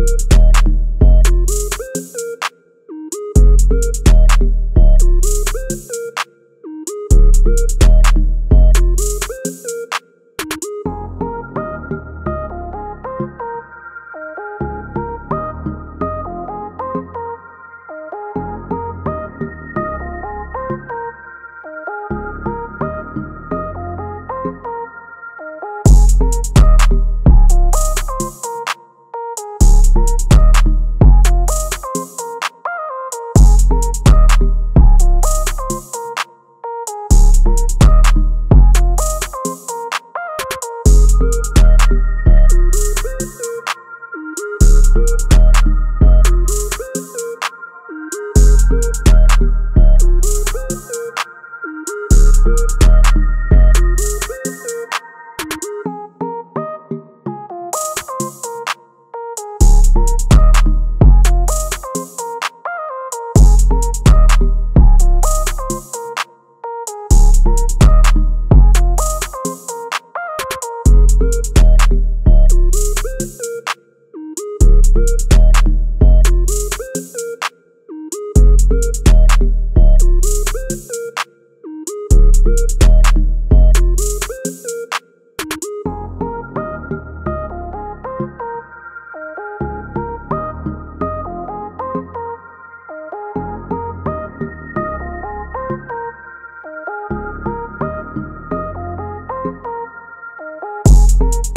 Thank you. you